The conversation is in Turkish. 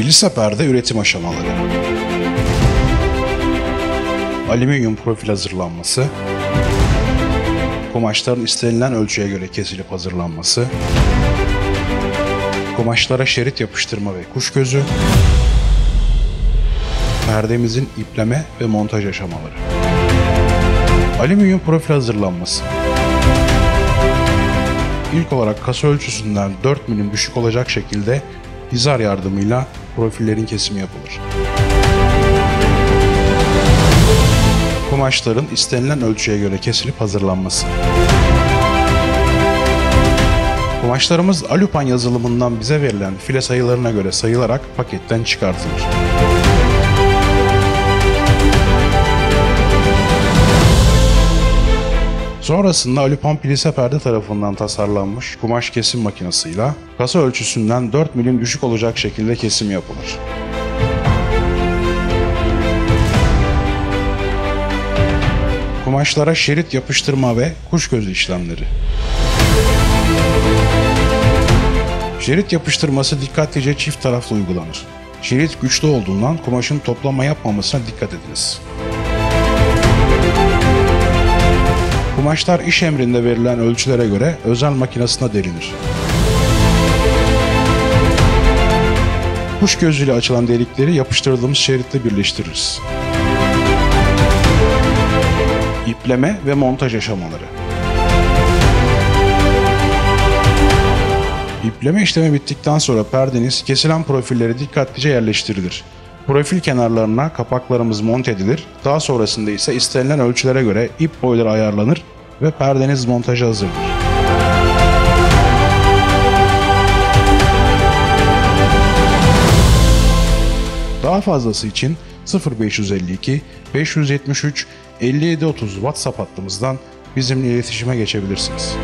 Bilisa perde üretim aşamaları. Alüminyum profil hazırlanması. Kumaşların istenilen ölçüye göre kesilip hazırlanması. Kumaşlara şerit yapıştırma ve kuş gözü. Perdemizin ipleme ve montaj aşamaları. Alüminyum profil hazırlanması. İlk olarak kasa ölçüsünden 4 milim düşük olacak şekilde hizar yardımıyla profillerin kesimi yapılır. Kumaşların istenilen ölçüye göre kesilip hazırlanması. Kumaşlarımız Alupan yazılımından bize verilen file sayılarına göre sayılarak paketten çıkartılır. Sonrasında Alupan Plise Perde tarafından tasarlanmış kumaş kesim makinesiyle kasa ölçüsünden 4 milim düşük olacak şekilde kesim yapılır. Kumaşlara şerit yapıştırma ve kuş gözü işlemleri. Şerit yapıştırması dikkatlice çift taraflı uygulanır. Şerit güçlü olduğundan kumaşın toplama yapmamasına dikkat ediniz. Kumaşlar iş emrinde verilen ölçülere göre özel makinesine derinir. Kuş gözüyle açılan delikleri yapıştırdığımız şeritle birleştiririz. İpleme ve montaj aşamaları. İpleme işlemi bittikten sonra perdeniz kesilen profilleri dikkatlice yerleştirilir. Profil kenarlarına kapaklarımız monte edilir. Daha sonrasında ise istenilen ölçülere göre ip boyları ayarlanır ve perdeniz montaja hazırdır. Daha fazlası için 0552 573 5730 WhatsApp hattımızdan bizimle iletişime geçebilirsiniz.